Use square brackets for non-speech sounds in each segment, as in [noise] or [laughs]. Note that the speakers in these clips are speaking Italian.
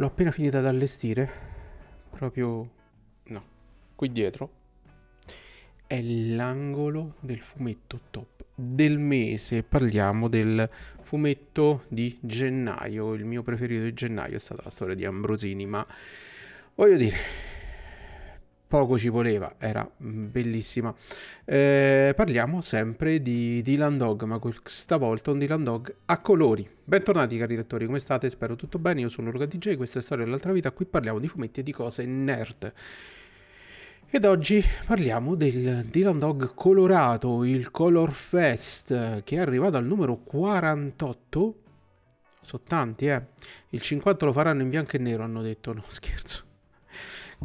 L'ho appena finita ad allestire, proprio no, qui dietro è l'angolo del fumetto top del mese. Parliamo del fumetto di gennaio. Il mio preferito di gennaio è stata la storia di Ambrosini, ma voglio dire, poco ci voleva, era bellissima. Eh, parliamo sempre di Dylan Dog, ma questa volta un Dylan Dog a colori. Bentornati cari lettori, come state? Spero tutto bene, io sono Luca DJ, questa è Storia dell'altra vita, qui parliamo di fumetti e di cose nerd. Ed oggi parliamo del Dylan Dog colorato, il Color Fest, che è arrivato al numero 48. Sono tanti, eh. Il 50 lo faranno in bianco e nero, hanno detto, no [laughs] scherzo.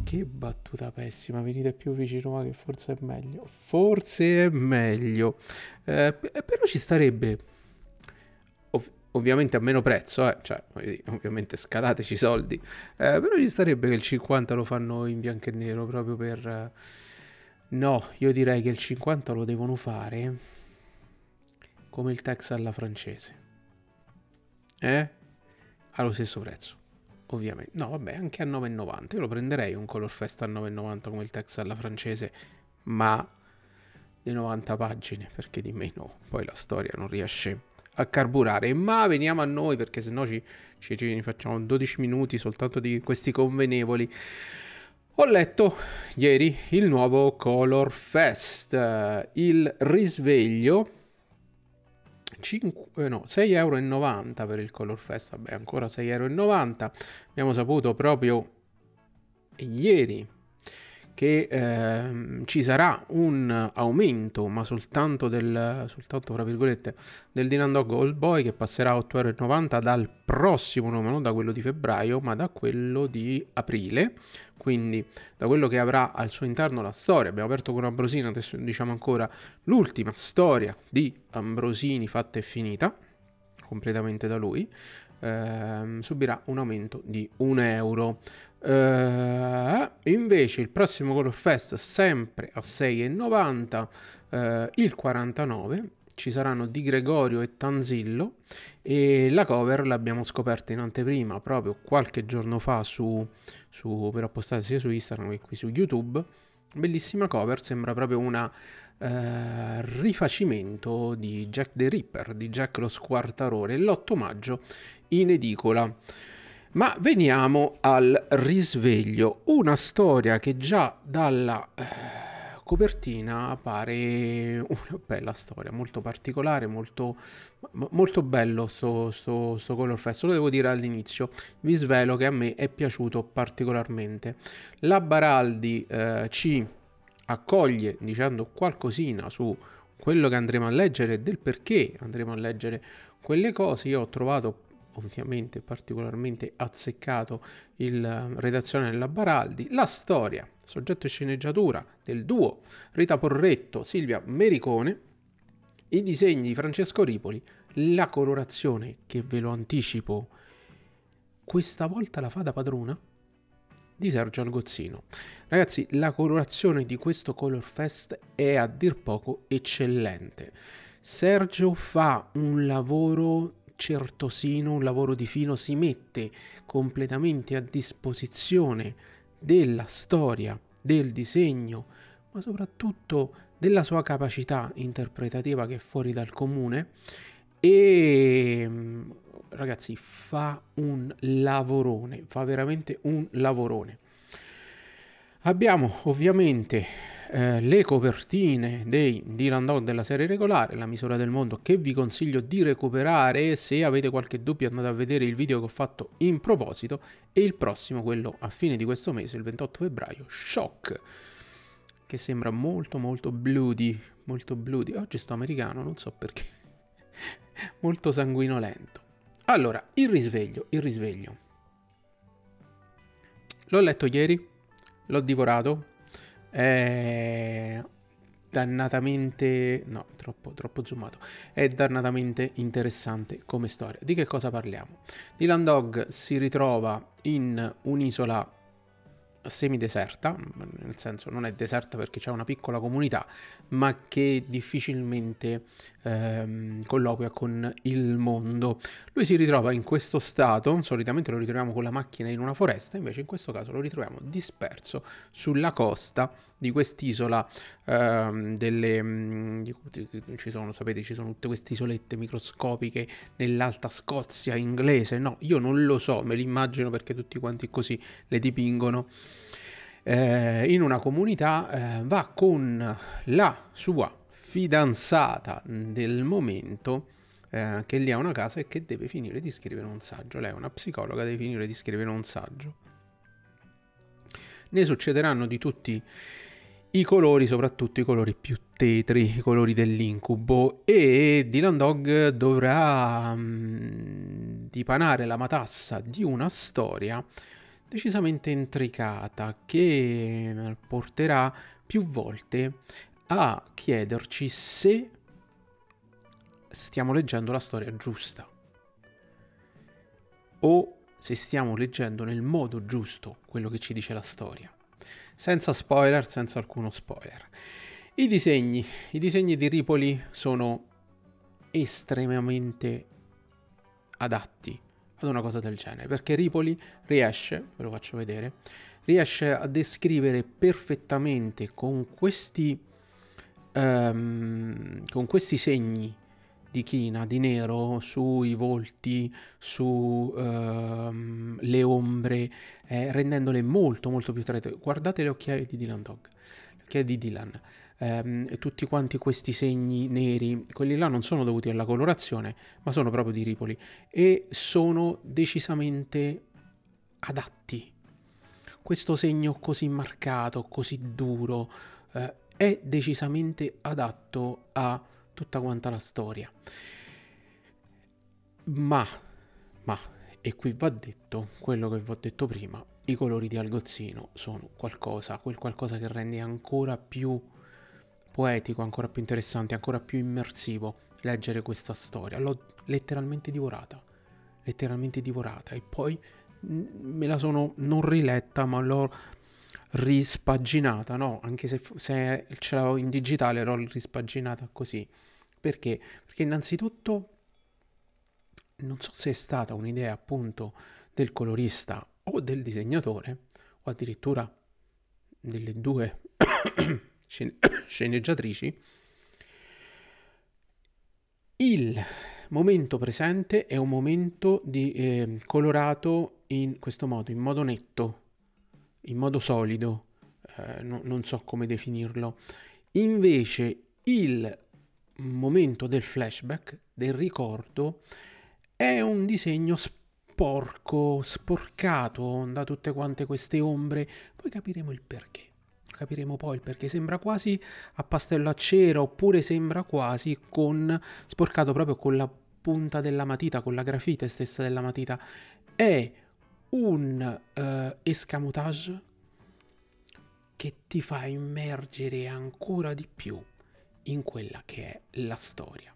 Che battuta pessima, venite più vicino ma che forse è meglio. Forse è meglio. Eh, però ci starebbe, ov- ovviamente a meno prezzo, eh, cioè ovviamente scalateci i soldi, eh, però ci starebbe che il 50 lo fanno in bianco e nero proprio per... Eh, no, io direi che il 50 lo devono fare come il Tex alla francese. Eh? Allo stesso prezzo ovviamente. No, vabbè, anche a 9,90. Io lo prenderei un Color Fest a 9,90 come il text alla francese, ma di 90 pagine, perché di meno poi la storia non riesce a carburare. Ma veniamo a noi, perché sennò ci, ci, ci facciamo 12 minuti soltanto di questi convenevoli. Ho letto ieri il nuovo Color Fest, il risveglio 5, eh no, 6,90 euro per il Color Fest, vabbè ancora 6,90 euro. Abbiamo saputo proprio ieri che eh, ci sarà un aumento, ma soltanto del, soltanto, fra virgolette, del Dinandog Old Boy che passerà a 8,90 euro dal prossimo numero, non da quello di febbraio, ma da quello di aprile. Quindi da quello che avrà al suo interno la storia. Abbiamo aperto con Ambrosini, adesso diciamo ancora l'ultima storia di Ambrosini fatta e finita, completamente da lui. Eh, subirà un aumento di 1 euro. Uh, invece il prossimo Color Fest sempre a 6,90 uh, il 49 ci saranno Di Gregorio e Tanzillo e la cover l'abbiamo scoperta in anteprima proprio qualche giorno fa su, su però postate sia su Instagram che qui su YouTube. Bellissima cover sembra proprio un uh, rifacimento di Jack the Ripper di Jack lo Squartarore l'8 maggio in edicola ma veniamo al risveglio, una storia che già dalla eh, copertina pare una bella storia, molto particolare, molto, molto bello sto, sto, sto Color Fest, lo devo dire all'inizio, vi svelo che a me è piaciuto particolarmente. La Baraldi eh, ci accoglie dicendo qualcosina su quello che andremo a leggere e del perché andremo a leggere quelle cose, io ho trovato ovviamente particolarmente azzeccato il eh, redazione della Baraldi, la storia, soggetto e sceneggiatura del duo Rita Porretto, Silvia Mericone, i disegni di Francesco Ripoli, la colorazione che ve lo anticipo, questa volta la fa da padrona di Sergio Algozzino. Ragazzi, la colorazione di questo Color Fest è a dir poco eccellente. Sergio fa un lavoro certosino, un lavoro di fino, si mette completamente a disposizione della storia, del disegno, ma soprattutto della sua capacità interpretativa che è fuori dal comune e ragazzi fa un lavorone, fa veramente un lavorone. Abbiamo ovviamente eh, le copertine dei Dylan Dog della serie regolare, la misura del mondo, che vi consiglio di recuperare. Se avete qualche dubbio andate a vedere il video che ho fatto in proposito. E il prossimo, quello a fine di questo mese, il 28 febbraio, Shock, che sembra molto molto bloody, molto bloody. Oggi sto americano, non so perché. [laughs] molto sanguinolento. Allora, il risveglio, il risveglio. L'ho letto ieri, l'ho divorato, è dannatamente no, troppo, troppo zoomato. È dannatamente interessante come storia. Di che cosa parliamo? Dylan Dog si ritrova in un'isola semideserta, nel senso non è deserta perché c'è una piccola comunità, ma che difficilmente ehm, colloquia con il mondo. Lui si ritrova in questo stato, solitamente lo ritroviamo con la macchina in una foresta, invece in questo caso lo ritroviamo disperso sulla costa di quest'isola ehm, delle mm, ci sono sapete ci sono tutte queste isolette microscopiche nell'alta Scozia inglese no io non lo so me l'immagino perché tutti quanti così le dipingono eh, in una comunità eh, va con la sua fidanzata del momento eh, che lì ha una casa e che deve finire di scrivere un saggio. Lei è una psicologa deve finire di scrivere un saggio. Ne succederanno di tutti i colori, soprattutto i colori più tetri, i colori dell'incubo e Dylan Dog dovrà um, dipanare la matassa di una storia decisamente intricata che porterà più volte a chiederci se stiamo leggendo la storia giusta o se stiamo leggendo nel modo giusto quello che ci dice la storia senza spoiler, senza alcuno spoiler. I disegni, i disegni di Ripoli sono estremamente adatti ad una cosa del genere, perché Ripoli riesce, ve lo faccio vedere, riesce a descrivere perfettamente con questi, um, con questi segni di china, di nero, sui volti, sulle ehm, uh, ombre, eh, rendendole molto molto più trete. Guardate le occhiaie di Dylan Dog, le occhiaie di Dylan. Um, tutti quanti questi segni neri, quelli là non sono dovuti alla colorazione, ma sono proprio di Ripoli e sono decisamente adatti. Questo segno così marcato, così duro, uh, è decisamente adatto a tutta quanta la storia. Ma, ma, e qui va detto quello che vi ho detto prima, i colori di Algozzino sono qualcosa, quel qualcosa che rende ancora più poetico, ancora più interessante, ancora più immersivo leggere questa storia. L'ho letteralmente divorata, letteralmente divorata e poi me la sono non riletta, ma l'ho rispaginata, no? Anche se, se ce l'avevo in digitale, l'ho rispaginata così. Perché? Perché innanzitutto non so se è stata un'idea appunto del colorista o del disegnatore o addirittura delle due [coughs] sceneggiatrici. Il momento presente è un momento di, eh, colorato in questo modo, in modo netto, in modo solido, eh, no, non so come definirlo. Invece il momento del flashback, del ricordo, è un disegno sporco, sporcato da tutte quante queste ombre. Poi capiremo il perché. Capiremo poi il perché. Sembra quasi a pastello a cera, oppure sembra quasi con sporcato proprio con la punta della matita, con la grafite stessa della matita. È un uh, escamotage che ti fa immergere ancora di più in quella che è la storia.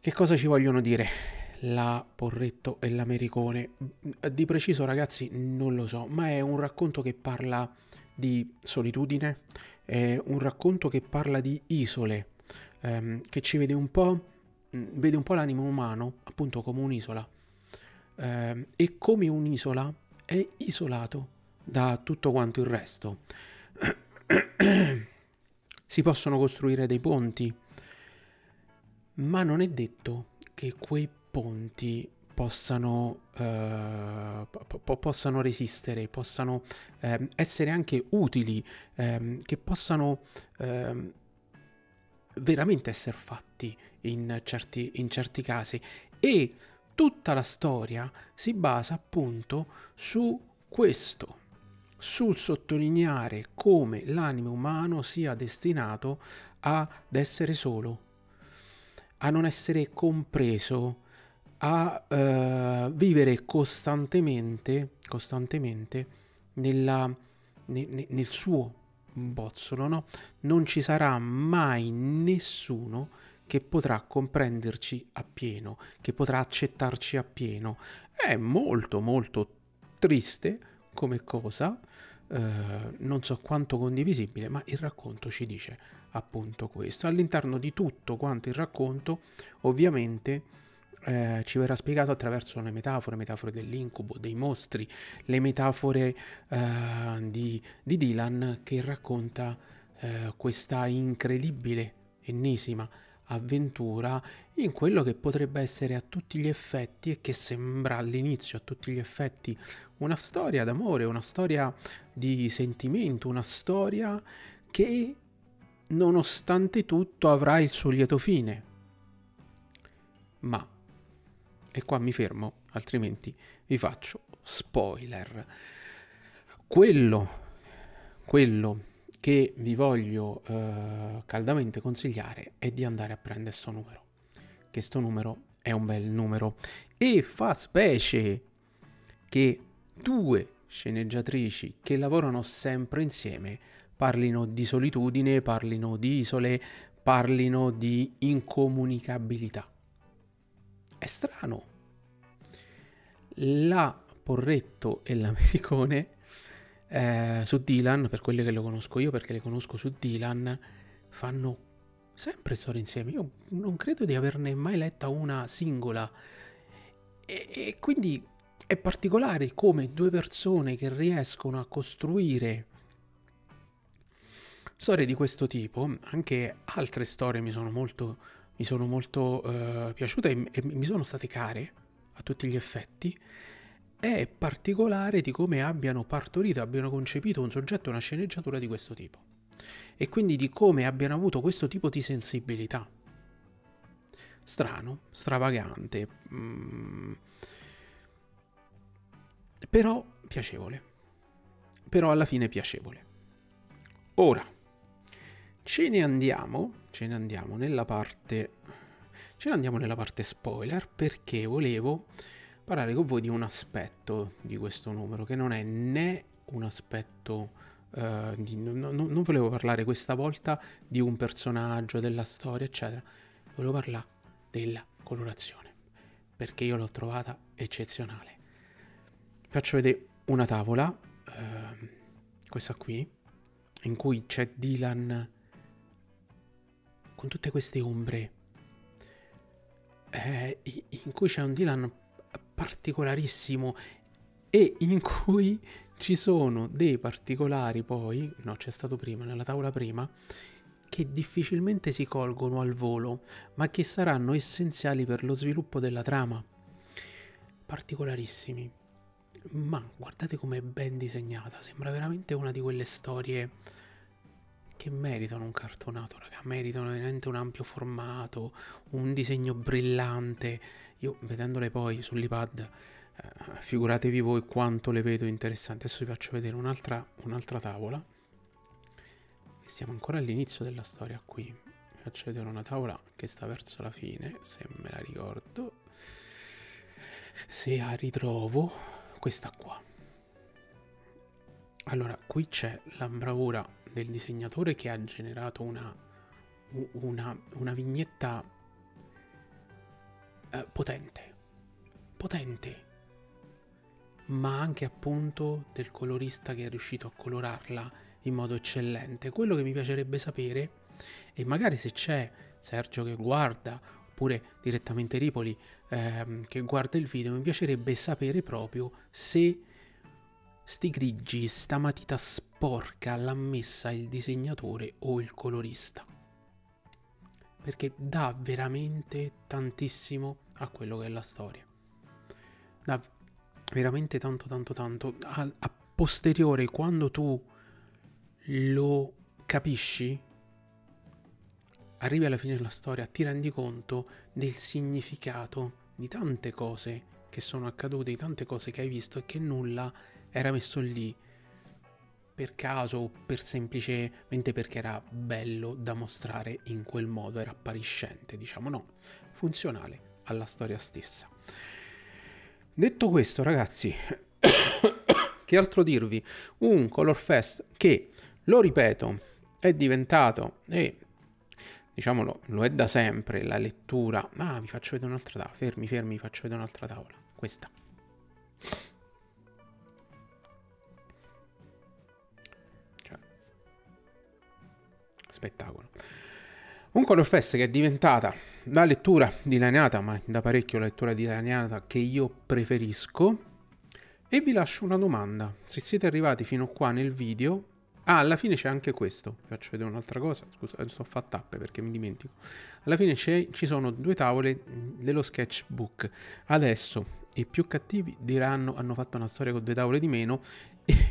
Che cosa ci vogliono dire la Porretto e l'Americone? Di preciso ragazzi non lo so, ma è un racconto che parla di solitudine, è un racconto che parla di isole, ehm, che ci vede un po', vede un po' l'animo umano appunto come un'isola ehm, e come un'isola è isolato da tutto quanto il resto. [clears throat] si possono costruire dei ponti, ma non è detto che quei ponti possano, eh, po- possano resistere, possano eh, essere anche utili, eh, che possano ehm, veramente essere fatti in certi, in certi casi. E tutta la storia si basa appunto su questo sul sottolineare come l'animo umano sia destinato ad essere solo, a non essere compreso, a uh, vivere costantemente, costantemente nella, ne, nel suo bozzolo, no? Non ci sarà mai nessuno che potrà comprenderci appieno, che potrà accettarci appieno. È molto molto triste come cosa, eh, non so quanto condivisibile, ma il racconto ci dice appunto questo. All'interno di tutto quanto il racconto, ovviamente, eh, ci verrà spiegato attraverso le metafore, metafore dell'incubo, dei mostri, le metafore eh, di, di, Dylan che racconta eh, questa incredibile, ennesima avventura in quello che potrebbe essere a tutti gli effetti e che sembra all'inizio a tutti gli effetti una storia d'amore, una storia di sentimento, una storia che nonostante tutto avrà il suo lieto fine. Ma, e qua mi fermo, altrimenti vi faccio spoiler. Quello, quello che vi voglio eh, caldamente consigliare è di andare a prendere questo numero. Che sto numero è un bel numero. E fa specie che due sceneggiatrici che lavorano sempre insieme parlino di solitudine, parlino di isole, parlino di incomunicabilità. È strano. La Porretto e la Mericone eh, su Dylan, per quelle che lo conosco io, perché le conosco su Dylan, fanno sempre storie insieme. Io non credo di averne mai letta una singola. E, e quindi è particolare come due persone che riescono a costruire storie di questo tipo, anche altre storie mi sono molto, mi sono molto uh, piaciute e, e mi sono state care a tutti gli effetti è particolare di come abbiano partorito, abbiano concepito un soggetto, una sceneggiatura di questo tipo. E quindi di come abbiano avuto questo tipo di sensibilità. Strano, stravagante, mm, però piacevole. Però alla fine piacevole. Ora, ce ne andiamo, ce ne andiamo nella parte... Ce ne andiamo nella parte spoiler perché volevo parlare con voi di un aspetto di questo numero che non è né un aspetto uh, di, no, no, non volevo parlare questa volta di un personaggio, della storia, eccetera. Volevo parlare della colorazione perché io l'ho trovata eccezionale. Faccio vedere una tavola, uh, questa qui, in cui c'è Dylan con tutte queste ombre, eh, in cui c'è un Dylan particolarissimo e in cui ci sono dei particolari poi, no c'è stato prima, nella tavola prima, che difficilmente si colgono al volo, ma che saranno essenziali per lo sviluppo della trama. Particolarissimi. Ma guardate com'è ben disegnata, sembra veramente una di quelle storie che meritano un cartonato, raga, meritano veramente un ampio formato, un disegno brillante. Io vedendole poi sull'iPad, eh, figuratevi voi quanto le vedo interessanti. Adesso vi faccio vedere un'altra, un'altra tavola. Siamo ancora all'inizio della storia qui. Vi faccio vedere una tavola che sta verso la fine, se me la ricordo. Se la ritrovo, questa qua. Allora, qui c'è la bravura del disegnatore che ha generato una, una, una vignetta eh, potente, potente, ma anche appunto del colorista che è riuscito a colorarla in modo eccellente. Quello che mi piacerebbe sapere, e magari se c'è Sergio che guarda, oppure direttamente Ripoli ehm, che guarda il video, mi piacerebbe sapere proprio se Sti grigi, sta matita sporca l'ha messa il disegnatore o il colorista. Perché dà veramente tantissimo a quello che è la storia. Dà veramente tanto, tanto, tanto. A, a posteriore, quando tu lo capisci, arrivi alla fine della storia, ti rendi conto del significato di tante cose che sono accadute, di tante cose che hai visto e che nulla era messo lì per caso o per semplicemente perché era bello da mostrare in quel modo, era appariscente, diciamo no, funzionale alla storia stessa. Detto questo, ragazzi, [coughs] che altro dirvi? Un Color Fest che, lo ripeto, è diventato e diciamolo, lo è da sempre la lettura. Ah, vi faccio vedere un'altra tavola. Fermi, fermi, vi faccio vedere un'altra tavola. Questa. Spettacolo. Un Color Fest che è diventata la lettura dilaniata, ma da parecchio la lettura dilaniata che io preferisco. E vi lascio una domanda. Se siete arrivati fino qua nel video... Ah, alla fine c'è anche questo. Vi faccio vedere un'altra cosa. Scusa, sto a tappe perché mi dimentico. Alla fine ci sono due tavole dello sketchbook. Adesso i più cattivi diranno hanno fatto una storia con due tavole di meno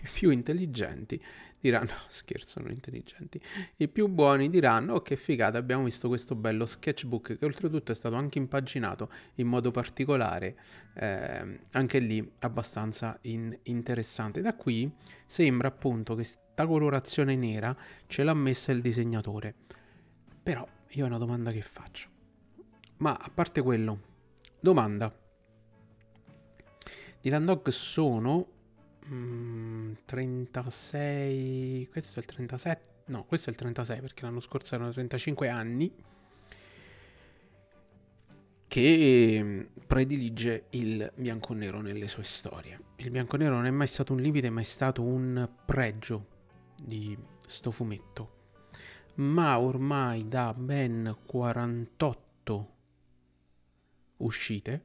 [laughs] più intelligenti diranno, no, scherzo, non intelligenti, i più buoni diranno, oh che figata, abbiamo visto questo bello sketchbook che oltretutto è stato anche impaginato in modo particolare, eh, anche lì abbastanza in- interessante. Da qui sembra appunto che questa colorazione nera ce l'ha messa il disegnatore. Però io ho una domanda che faccio. Ma a parte quello, domanda. Di Landog sono 36, mm, questo è il 37, no, questo è il 36 perché l'anno scorso erano 35 anni, che mm, predilige il bianco-nero nelle sue storie. Il bianco-nero non è mai stato un limite, è stato un pregio di sto fumetto. Ma ormai da ben 48 uscite,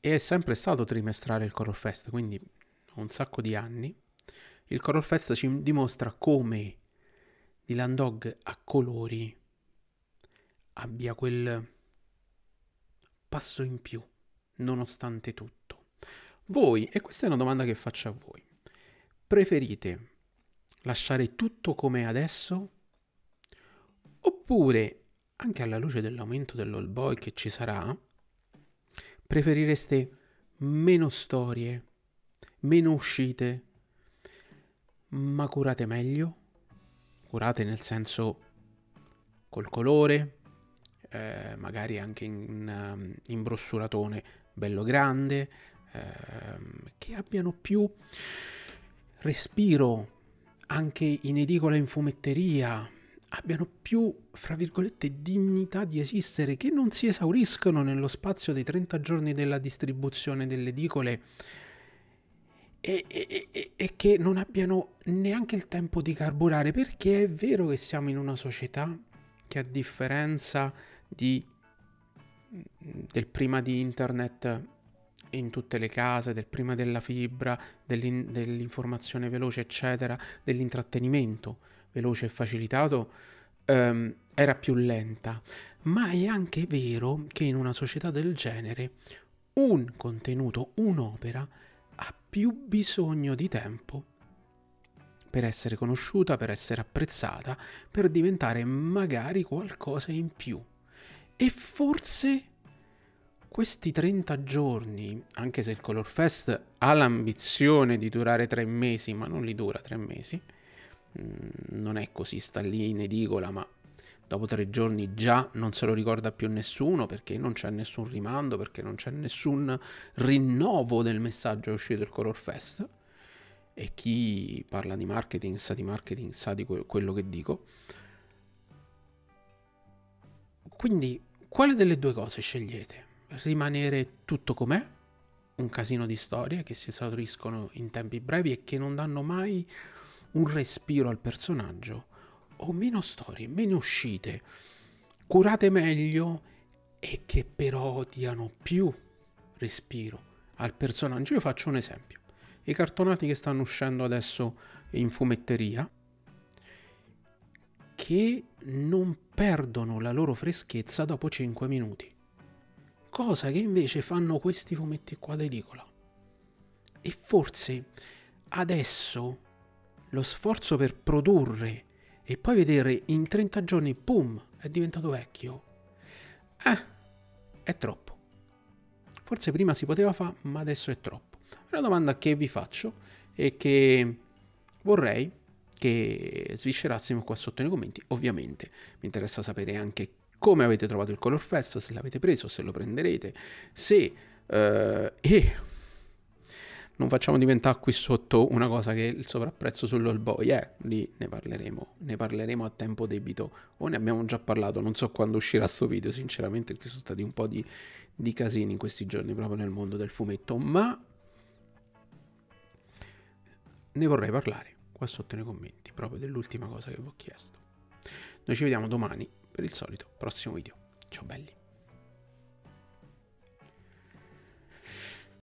è sempre stato trimestrale il Color Fest, quindi un sacco di anni. Il Color Fest ci dimostra come Dylan Dog a colori abbia quel passo in più, nonostante tutto. Voi, e questa è una domanda che faccio a voi, preferite lasciare tutto come adesso? Oppure, anche alla luce dell'aumento dell'all boy che ci sarà, Preferireste meno storie, meno uscite, ma curate meglio? Curate nel senso col colore, eh, magari anche in, in, brossuratone bello grande, eh, che abbiano più respiro anche in edicola in fumetteria, abbiano più, fra virgolette, dignità di esistere, che non si esauriscono nello spazio dei 30 giorni della distribuzione delle edicole e, e, e, e, che non abbiano neanche il tempo di carburare, perché è vero che siamo in una società che a differenza di, del prima di internet in tutte le case, del prima della fibra, dell'in, dell'informazione veloce, eccetera, dell'intrattenimento, veloce e facilitato um, era più lenta, ma è anche vero che in una società del genere un contenuto, un'opera, ha più bisogno di tempo per essere conosciuta, per essere apprezzata, per diventare magari qualcosa in più. E forse questi 30 giorni, anche se il Color Fest ha l'ambizione di durare tre mesi, ma non li dura tre mesi, non è così, sta lì in edicola, ma dopo tre giorni già non se lo ricorda più nessuno perché non c'è nessun rimando, perché non c'è nessun rinnovo del messaggio uscito il Color Fest. E chi parla di marketing sa di marketing, sa di que- quello che dico. Quindi, quale delle due cose scegliete? Rimanere tutto com'è? Un casino di storie che si esauriscono in tempi brevi e che non danno mai un respiro al personaggio o meno storie, meno uscite, curate meglio e che però diano più respiro al personaggio. Io faccio un esempio. I cartonati che stanno uscendo adesso in fumetteria che non perdono la loro freschezza dopo 5 minuti. Cosa che invece fanno questi fumetti qua d'edicola. E forse adesso lo sforzo per produrre e poi vedere in 30 giorni, boom, è diventato vecchio, eh, è troppo. Forse prima si poteva fare, ma adesso è troppo. Una domanda che vi faccio e che vorrei che sviscerassimo qua sotto nei commenti. Ovviamente mi interessa sapere anche come avete trovato il Color Fest, se l'avete preso, se lo prenderete, se... Uh, e non facciamo diventare qui sotto una cosa che il sovrapprezzo sull'all boy, eh, lì ne parleremo, ne parleremo a tempo debito, o ne abbiamo già parlato, non so quando uscirà questo video, sinceramente, perché sono stati un po' di, di casini in questi giorni proprio nel mondo del fumetto, ma ne vorrei parlare qua sotto nei commenti. proprio dell'ultima cosa che vi ho chiesto. Noi ci vediamo domani per il solito prossimo video. Ciao belli.